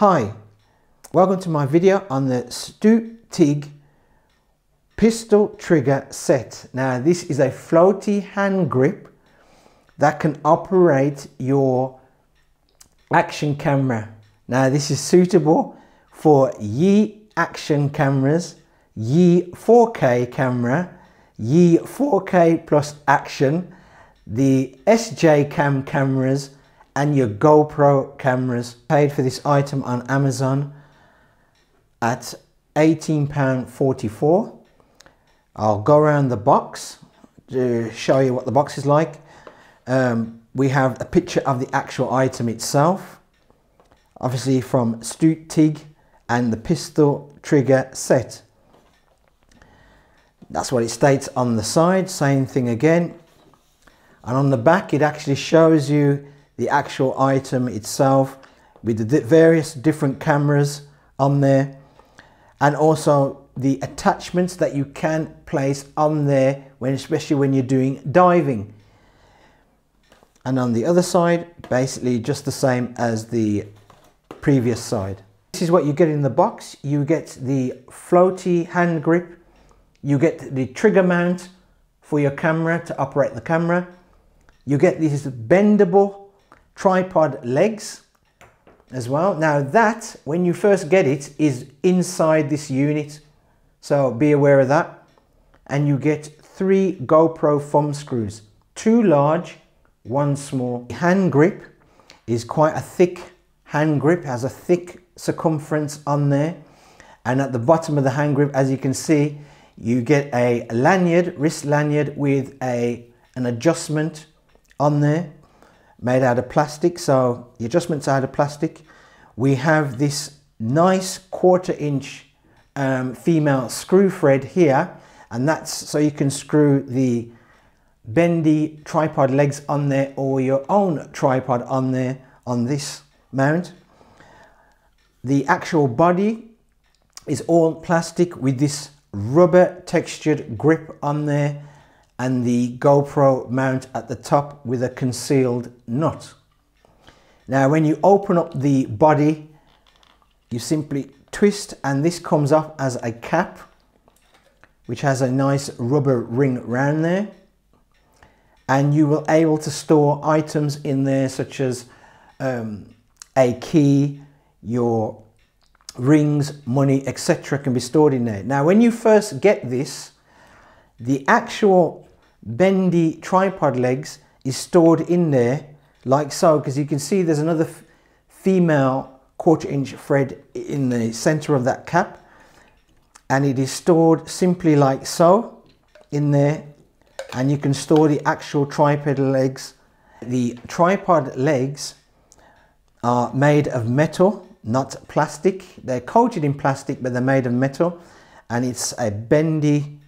Hi, welcome to my video on the Stu pistol trigger set. Now this is a floaty hand grip that can operate your action camera. Now this is suitable for Yi action cameras, Yi 4K camera, Yi 4K plus action, the SJ cam cameras and your GoPro cameras. Paid for this item on Amazon at £18.44. I'll go around the box to show you what the box is like. Um, we have a picture of the actual item itself, obviously from Stute TIG and the pistol trigger set. That's what it states on the side, same thing again. And on the back it actually shows you the actual item itself with the various different cameras on there and also the attachments that you can place on there when especially when you're doing diving. And on the other side basically just the same as the previous side. This is what you get in the box. You get the floaty hand grip. You get the trigger mount for your camera to operate the camera. You get these bendable tripod legs as well. Now that, when you first get it, is inside this unit. So be aware of that. And you get three GoPro thumb screws, two large, one small. Hand grip is quite a thick hand grip, has a thick circumference on there. And at the bottom of the hand grip, as you can see, you get a lanyard, wrist lanyard with a, an adjustment on there made out of plastic. So the adjustment's out of plastic. We have this nice quarter inch um, female screw thread here. And that's so you can screw the bendy tripod legs on there or your own tripod on there on this mount. The actual body is all plastic with this rubber textured grip on there and the GoPro mount at the top with a concealed nut. Now when you open up the body, you simply twist and this comes off as a cap which has a nice rubber ring around there and you will able to store items in there such as um, a key, your rings, money, etc. can be stored in there. Now when you first get this, the actual bendy tripod legs is stored in there like so because you can see there's another female quarter inch thread in the center of that cap. And it is stored simply like so in there. And you can store the actual tripod legs. The tripod legs are made of metal not plastic. They're coated in plastic but they're made of metal. And it's a bendy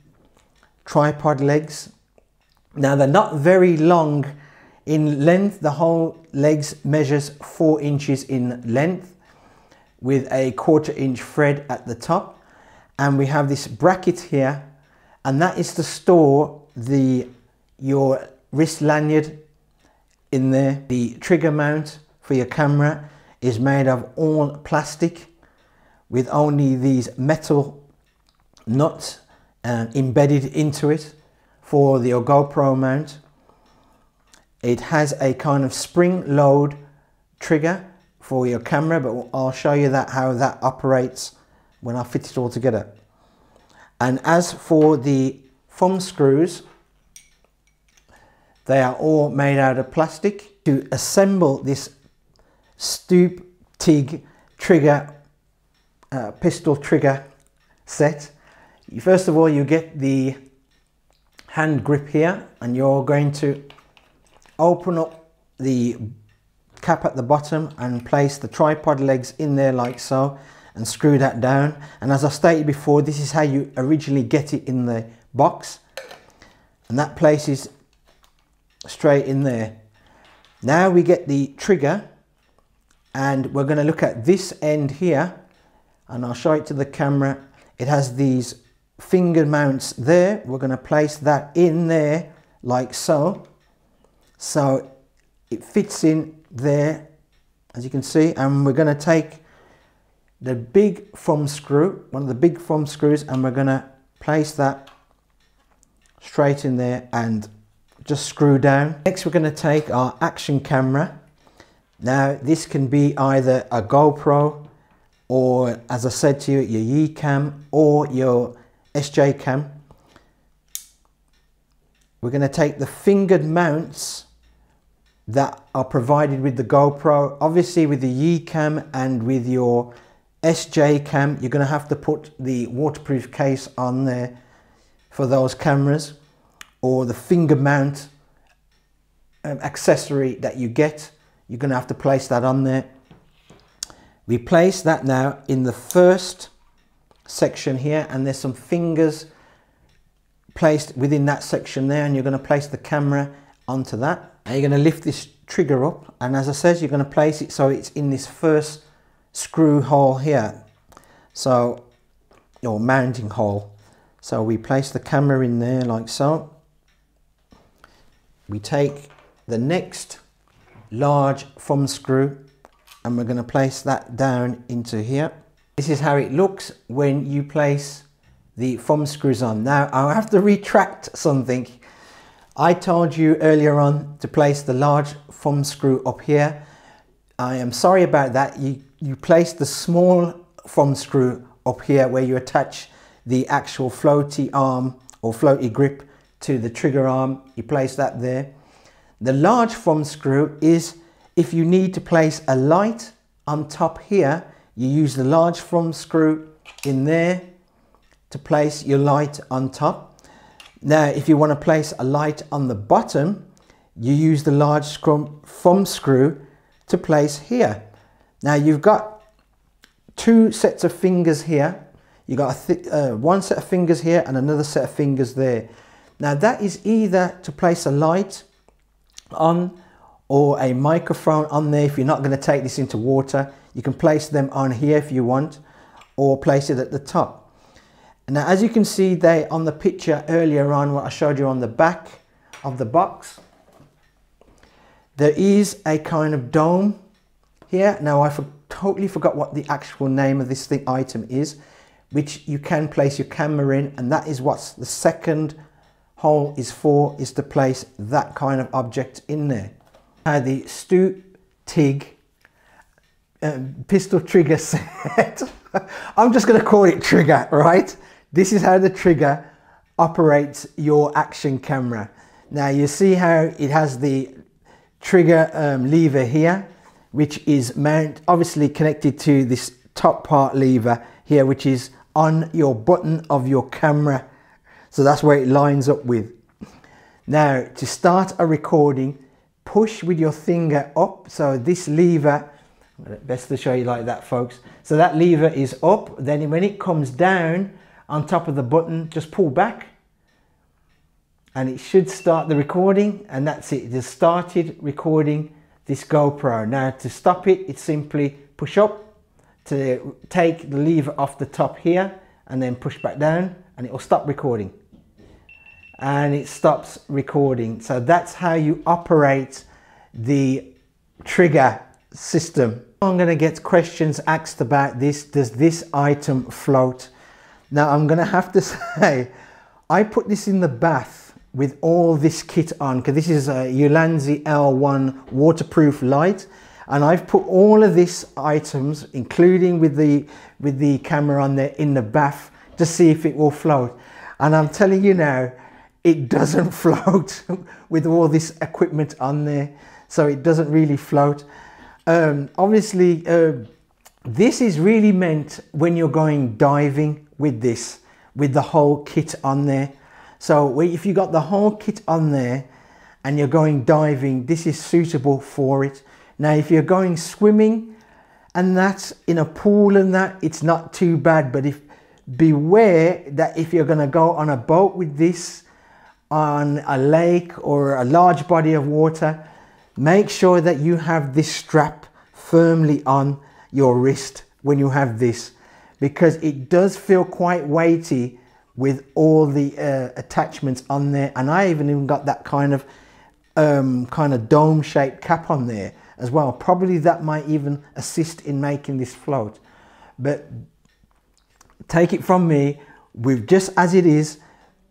tripod legs now they're not very long in length. The whole legs measures four inches in length with a quarter inch thread at the top. And we have this bracket here and that is to store the your wrist lanyard in there. The trigger mount for your camera is made of all plastic with only these metal nuts uh, embedded into it for the GoPro mount. It has a kind of spring load trigger for your camera, but I'll show you that how that operates when I fit it all together. And as for the thumb screws, they are all made out of plastic. To assemble this Stute TIG trigger, uh, pistol trigger set, first of all you get the hand grip here and you're going to open up the cap at the bottom and place the tripod legs in there like so and screw that down. And as I stated before this is how you originally get it in the box. And that places straight in there. Now we get the trigger and we're going to look at this end here and I'll show it to the camera. It has these finger mounts there. We're going to place that in there like so. So it fits in there as you can see and we're going to take the big thumb screw, one of the big thumb screws, and we're going to place that straight in there and just screw down. Next we're going to take our action camera. Now this can be either a GoPro or as I said to you your Yicam or your SJ cam. We're going to take the fingered mounts that are provided with the GoPro. Obviously with the Yicam and with your SJ cam, you're going to have to put the waterproof case on there for those cameras or the finger mount um, accessory that you get. You're going to have to place that on there. We place that now in the first section here and there's some fingers placed within that section there and you're going to place the camera onto that. And you're going to lift this trigger up and as I said you're going to place it so it's in this first screw hole here. So or mounting hole. So we place the camera in there like so. We take the next large thumb screw and we're going to place that down into here this is how it looks when you place the thumb screws on. Now I have to retract something. I told you earlier on to place the large thumb screw up here. I am sorry about that. You, you place the small thumb screw up here where you attach the actual floaty arm or floaty grip to the trigger arm. You place that there. The large thumb screw is if you need to place a light on top here you use the large thumb screw in there to place your light on top. Now, if you want to place a light on the bottom, you use the large thumb screw to place here. Now you've got two sets of fingers here. You've got uh, one set of fingers here and another set of fingers there. Now that is either to place a light on or a microphone on there if you're not going to take this into water. You can place them on here if you want or place it at the top. Now as you can see there on the picture earlier on what I showed you on the back of the box there is a kind of dome here. Now I for totally forgot what the actual name of this thing item is which you can place your camera in and that is what the second hole is for is to place that kind of object in there. Now the Stu TIG um, pistol trigger set. I'm just going to call it trigger, right? This is how the trigger operates your action camera. Now you see how it has the trigger um, lever here, which is mount obviously connected to this top part lever here, which is on your button of your camera. So that's where it lines up with. Now to start a recording, push with your finger up. So this lever Best to show you like that, folks. So that lever is up. Then when it comes down on top of the button, just pull back. And it should start the recording. And that's it. It has started recording this GoPro. Now to stop it, it's simply push up to take the lever off the top here and then push back down and it will stop recording. And it stops recording. So that's how you operate the trigger system I'm going to get questions asked about this. Does this item float? Now I'm going to have to say, I put this in the bath with all this kit on because this is a Ulanzi L1 waterproof light and I've put all of these items including with the with the camera on there in the bath to see if it will float and I'm telling you now it doesn't float with all this equipment on there so it doesn't really float um, obviously, uh, this is really meant when you're going diving with this, with the whole kit on there. So if you got the whole kit on there and you're going diving, this is suitable for it. Now, if you're going swimming and that's in a pool and that, it's not too bad. But if beware that if you're going to go on a boat with this on a lake or a large body of water, Make sure that you have this strap firmly on your wrist when you have this because it does feel quite weighty with all the uh, attachments on there. And I even even got that kind of um, kind of dome shaped cap on there as well. Probably that might even assist in making this float. But take it from me, with just as it is,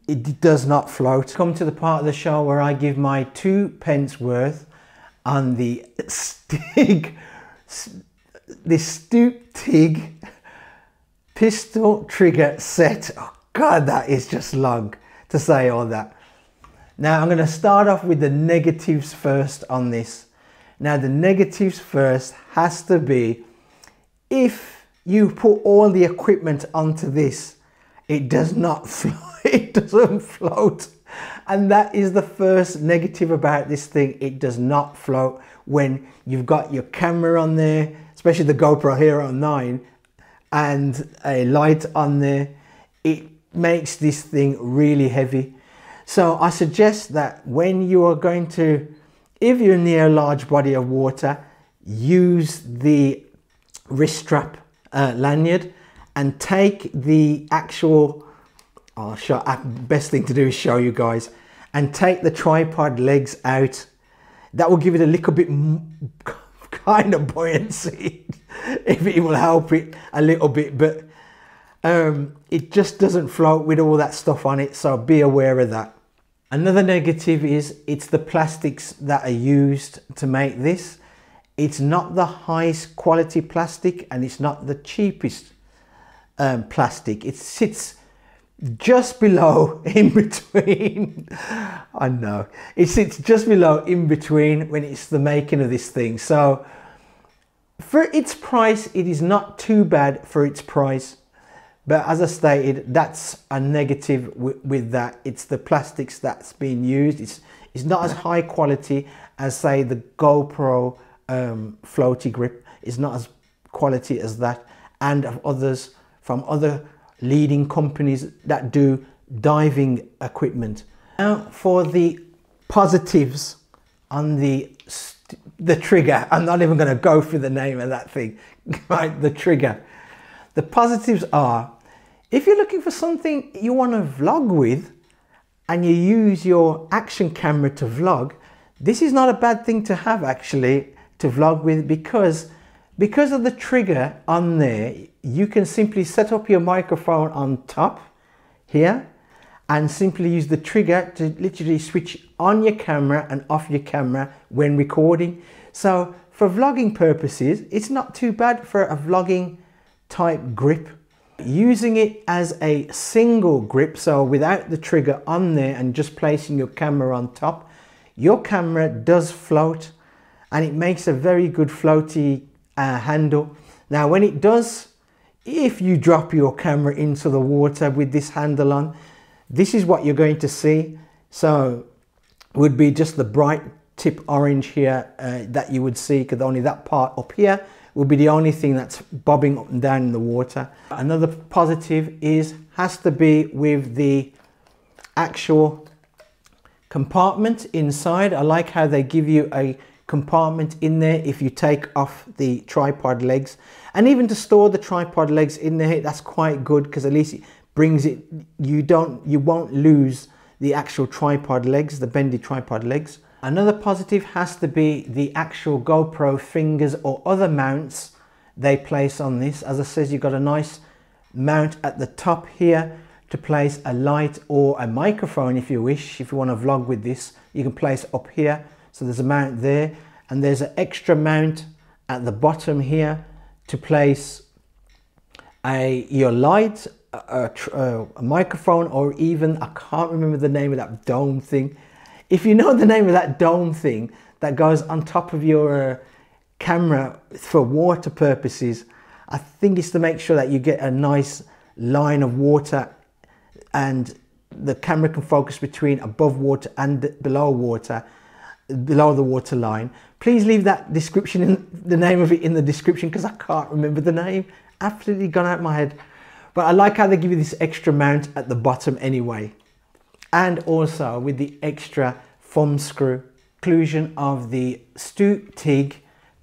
it does not float. Come to the part of the show where I give my two pence worth on the Stig, the Stoop Tig pistol trigger set. Oh God, that is just long to say all that. Now I'm going to start off with the negatives first on this. Now the negatives first has to be if you put all the equipment onto this, it does not float. It doesn't float. And that is the first negative about this thing. It does not float when you've got your camera on there, especially the GoPro Hero 9 and a light on there. It makes this thing really heavy. So I suggest that when you are going to, if you're near a large body of water, use the wrist strap uh, lanyard and take the actual I'll show uh, best thing to do is show you guys and take the tripod legs out. That will give it a little bit kind of buoyancy if it will help it a little bit but um, it just doesn't float with all that stuff on it so be aware of that. Another negative is it's the plastics that are used to make this. It's not the highest quality plastic and it's not the cheapest um, plastic. It sits just below in between. I know. It sits just below in between when it's the making of this thing. So for its price, it is not too bad for its price. But as I stated, that's a negative with, that. It's the plastics that's being used. It's, it's not as high quality as say the GoPro um, floaty grip it's not as quality as that and of others from other leading companies that do diving equipment. Now for the positives on the the trigger, I'm not even going to go through the name of that thing, right? The trigger. The positives are if you're looking for something you want to vlog with and you use your action camera to vlog, this is not a bad thing to have actually to vlog with because because of the trigger on there you can simply set up your microphone on top here and simply use the trigger to literally switch on your camera and off your camera when recording so for vlogging purposes it's not too bad for a vlogging type grip using it as a single grip so without the trigger on there and just placing your camera on top your camera does float and it makes a very good floaty uh, handle. Now when it does, if you drop your camera into the water with this handle on, this is what you're going to see. So would be just the bright tip orange here uh, that you would see because only that part up here will be the only thing that's bobbing up and down in the water. Another positive is has to be with the actual compartment inside. I like how they give you a compartment in there. If you take off the tripod legs and even to store the tripod legs in there that's quite good because at least it brings it you don't you won't lose the actual tripod legs the bendy tripod legs. Another positive has to be the actual GoPro fingers or other mounts they place on this. As I says you've got a nice mount at the top here to place a light or a microphone if you wish. If you want to vlog with this you can place up here so there's a mount there and there's an extra mount at the bottom here to place a your light, a, a, a microphone, or even, I can't remember the name of that dome thing. If you know the name of that dome thing that goes on top of your uh, camera for water purposes, I think it's to make sure that you get a nice line of water and the camera can focus between above water and below water below the water line. Please leave that description in the name of it in the description because I can't remember the name. Absolutely gone out of my head. But I like how they give you this extra mount at the bottom anyway. And also with the extra thumb screw. Inclusion of the Stu Tig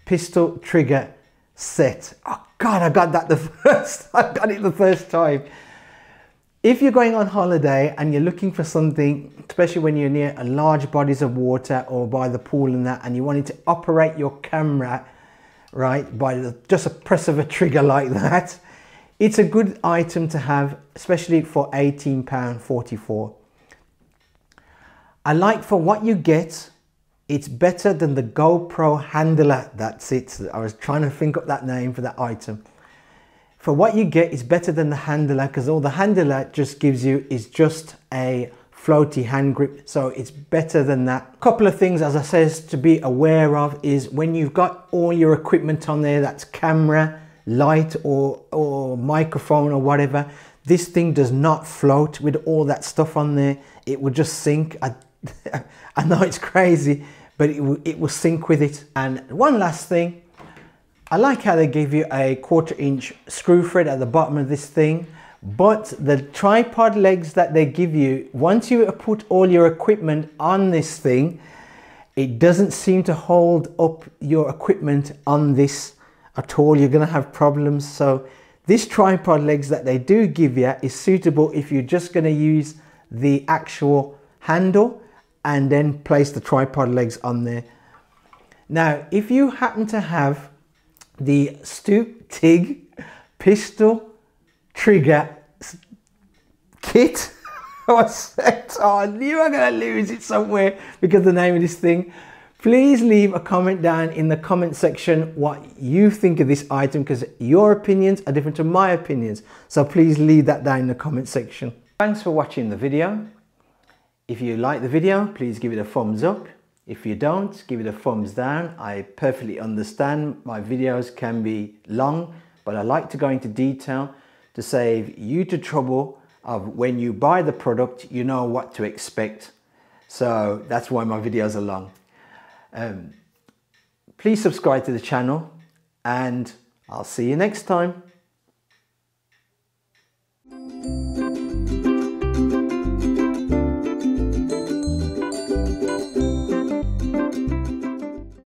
pistol trigger set. Oh God, I got that the first, I got it the first time. If you're going on holiday and you're looking for something, especially when you're near a large bodies of water or by the pool and that, and you wanted to operate your camera, right, by the, just a press of a trigger like that, it's a good item to have, especially for £18.44. I like for what you get, it's better than the GoPro handler. That's it. I was trying to think up that name for that item. For what you get, it's better than the handler because all the handler just gives you is just a floaty hand grip. So it's better than that. Couple of things, as I says, to be aware of is when you've got all your equipment on there, that's camera, light or, or microphone or whatever, this thing does not float with all that stuff on there. It will just sink. I, I know it's crazy, but it it will sink with it. And one last thing, I like how they give you a quarter inch screw thread at the bottom of this thing, but the tripod legs that they give you, once you put all your equipment on this thing, it doesn't seem to hold up your equipment on this at all. You're gonna have problems. So this tripod legs that they do give you is suitable if you're just gonna use the actual handle and then place the tripod legs on there. Now, if you happen to have the Stoop TIG pistol trigger kit I set, oh, I knew I'm gonna lose it somewhere because the name of this thing. Please leave a comment down in the comment section what you think of this item because your opinions are different to my opinions. So please leave that down in the comment section. Thanks for watching the video. If you like the video, please give it a thumbs up. If you don't, give it a thumbs down. I perfectly understand my videos can be long, but I like to go into detail to save you the trouble of when you buy the product, you know what to expect. So that's why my videos are long. Um, please subscribe to the channel and I'll see you next time.